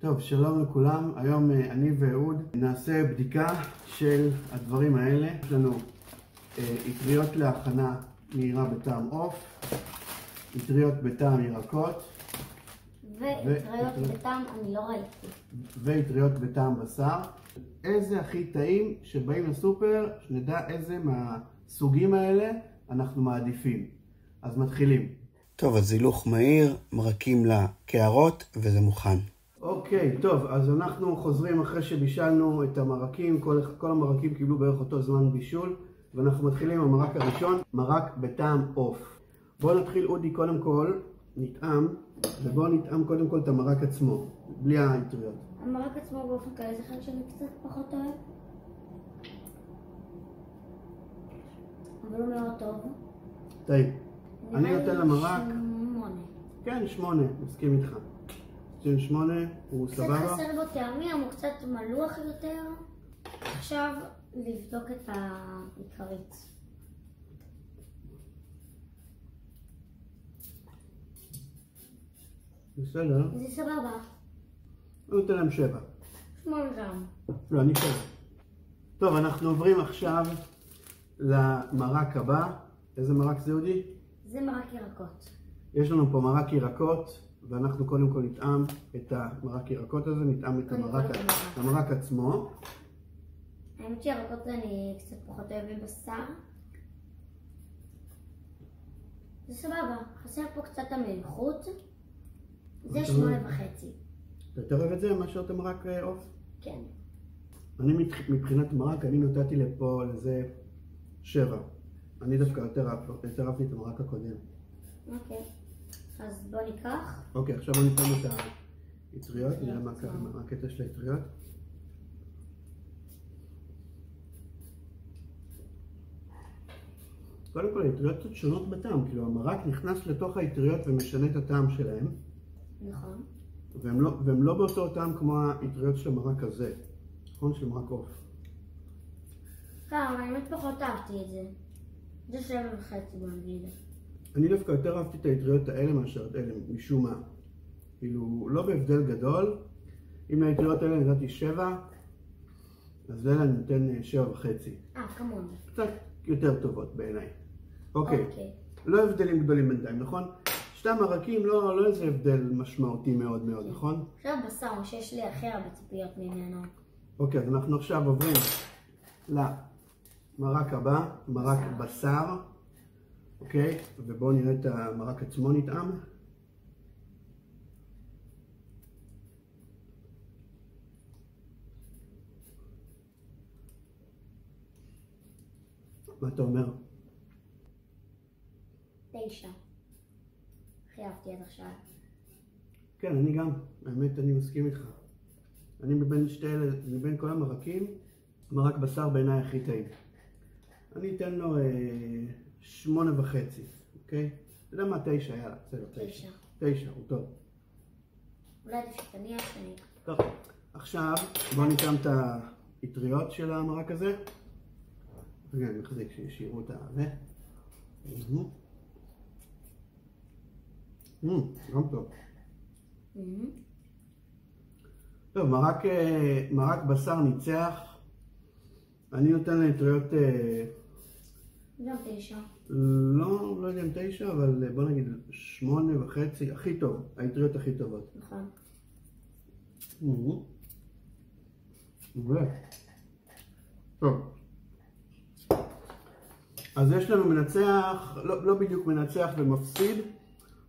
טוב, שלום לכולם. היום אה, אני ואהוד נעשה בדיקה של הדברים האלה. יש לנו אה, אטריות להכנה מהירה בטעם עוף, אטריות בטעם ירקות ואטריות ו- בטעם אני לא ראיתי. ואטריות בטעם בשר. איזה הכי טעים שבאים לסופר, שנדע איזה מהסוגים האלה אנחנו מעדיפים. אז מתחילים. טוב, אז הילוך מהיר, מרקים לקערות, וזה מוכן. אוקיי, טוב, אז אנחנו חוזרים אחרי שבישלנו את המרקים, כל, כל המרקים קיבלו בערך אותו זמן בישול, ואנחנו מתחילים עם המרק הראשון, מרק בטעם עוף. בואו נתחיל, אודי, קודם כל, נטעם, ובואו נטעם קודם כל את המרק עצמו, בלי האטריות. המרק עצמו באופן כללי זה חלק שאני קצת פחות אוהב. אבל הוא מאוד טוב. טעים. אני נותן למרק, שמונה. כן, שמונה, מסכים איתך. ציון שמונה, הוא קצת סבבה? חסר בו טעמים, הוא קצת מלוח יותר. עכשיו לבדוק את העיקרית. בסדר, זה סבבה. אני נותן להם שבע. שמונה גרם. לא, אני שבע. טוב, אנחנו עוברים עכשיו למרק הבא. איזה מרק זה, אודי? זה מרק ירקות. יש לנו פה מרק ירקות, ואנחנו קודם כל נטעם את המרק ירקות הזה, נטעם את המרק, המרק. עצמו. האמת שירקות אני קצת פחות אוהב בבשר. זה סבבה, חסר פה קצת המלחות. זה. שמונה וחצי. אתה יותר אוהב את זה מאשר את המרק אה, עוף? כן. אני מבח- מבחינת מרק, אני נתתי לפה לזה שבע. אני דווקא יותר אהבתי את המרק הקודם. אוקיי. אז בוא ניקח. אוקיי, עכשיו בוא ניתן את האטריות, נראה מה הקטע של האטריות. קודם כל, האטריות קצת שונות בטעם, כאילו המרק נכנס לתוך האטריות ומשנה את הטעם שלהם, נכון. והם לא, והם לא באותו טעם כמו האטריות של המרק הזה, נכון? של מרק עוף. כן, אבל האמת פחות אהבתי את זה. זה שבע וחצי בוא נגיד. אני דווקא יותר אהבתי את האטריות האלה מאשר את אלה, משום מה. כאילו, לא בהבדל גדול. אם לאטריות האלה נתתי שבע, אז לאלה אני נותן אה, שבע וחצי. אה, כמוני. קצת יותר טובות בעיניי. אוקיי, אוקיי. לא הבדלים גדולים בינתיים, נכון? שתי המרקים לא, לא איזה הבדל משמעותי מאוד מאוד, נכון? עכשיו בשר שיש לי הכי הרבה ציפיות ממנו. אוקיי, אז אנחנו עכשיו עוברים למרק הבא, מרק בשר, אוקיי? ובואו נראה את המרק עצמו נטעם. מה אתה אומר? תשע. הכי אהבתי עד עכשיו. כן, אני גם, האמת אני מסכים איתך. אני מבין שתי אלה, מבין כל המרקים, מרק בשר בעיניי הכי טעים. אני אתן לו אה, שמונה וחצי, אוקיי? אתה יודע מה, תשע, יאללה, בסדר, תשע. תשע. הוא טוב. אולי עדיף שתניח שאני... טוב, עכשיו בואו נטעם את האטריות של המרק הזה. רגע, אני מחזיק שיראו את ה... ו... מהמם. מהמם, גם טוב. טוב, מרק, אה, מרק בשר ניצח. אני נותן לאטריות, אה, גם תשע. לא, לא יודע אם תשע, אבל אה, בוא נגיד שמונה וחצי, הכי טוב, האטריות הכי טובות. נכון. מהמם. מעולה. טוב. אז יש לנו מנצח, לא, לא בדיוק מנצח ומפסיד.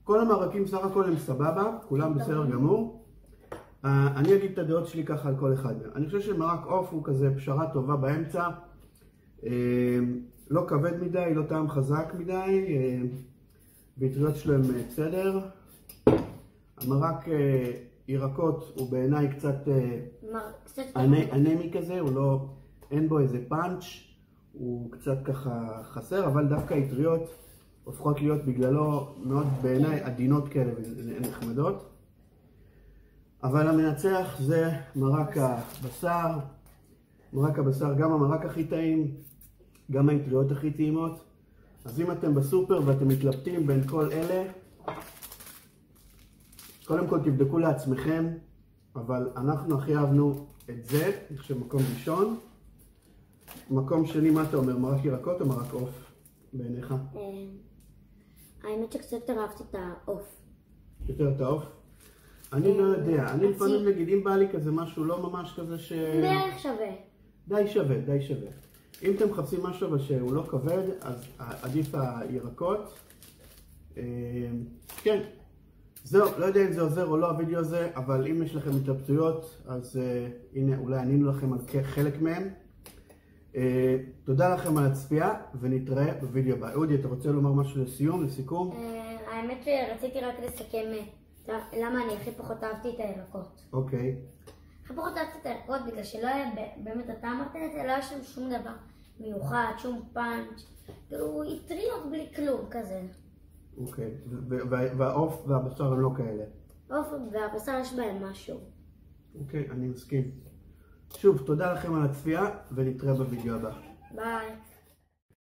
כל המרקים סך הכל הם סבבה, כולם בסדר גמור. Uh, אני אגיד את הדעות שלי ככה על כל אחד מהם. אני חושב שמרק עוף הוא כזה פשרה טובה באמצע. Uh, לא כבד מדי, לא טעם חזק מדי, uh, והטריות שלו הם uh, בסדר. המרק uh, ירקות הוא בעיניי קצת אנמי כזה, הוא לא, אין בו איזה פאנץ', הוא קצת ככה חסר, אבל דווקא האטריות הופכות להיות בגללו מאוד בעיניי עדינות כאלה ונחמדות. אבל המנצח זה מרק הבשר, מרק הבשר, גם המרק הכי טעים, גם האטריות הכי טעימות. אז אם אתם בסופר ואתם מתלבטים בין כל אלה, קודם כל תבדקו לעצמכם אבל אנחנו הכי אהבנו את זה, אני חושב מקום ראשון. מקום שני, מה אתה אומר, מרק ירקות או מרק עוף בעיניך? אה, האמת שקצת אהבתי את העוף. יותר את העוף? אני לא יודע, אני לפעמים נגיד אם בא לי כזה משהו לא ממש כזה ש... בערך שווה. די שווה, די שווה. אם אתם מחפשים משהו אבל שהוא לא כבד, אז עדיף הירקות. אה, כן, זהו, לא יודע אם זה עוזר או לא הווידאו הזה, אבל אם יש לכם התלבטויות, אז uh, הנה, אולי ענינו לכם על חלק מהם. Uh, תודה לכם על הצפייה, ונתראה בווידאו הבא. אודי, אתה רוצה לומר משהו לסיום, לסיכום? האמת שרציתי רק לסכם למה אני הכי פחות אהבתי את הירקות. אוקיי. פחות אהבתי את הירקות בגלל שלא היה באמת, אתה אמרת את זה, לא היה שם שום דבר מיוחד, שום פאנץ'. כאילו, הטריות בלי כלום כזה. אוקיי, והעוף והבשר הם לא כאלה. עוף והבשר יש בהם משהו. אוקיי, אני מסכים. שוב, תודה לכם על הצפייה, ונתראה בווידאו הבא. ביי.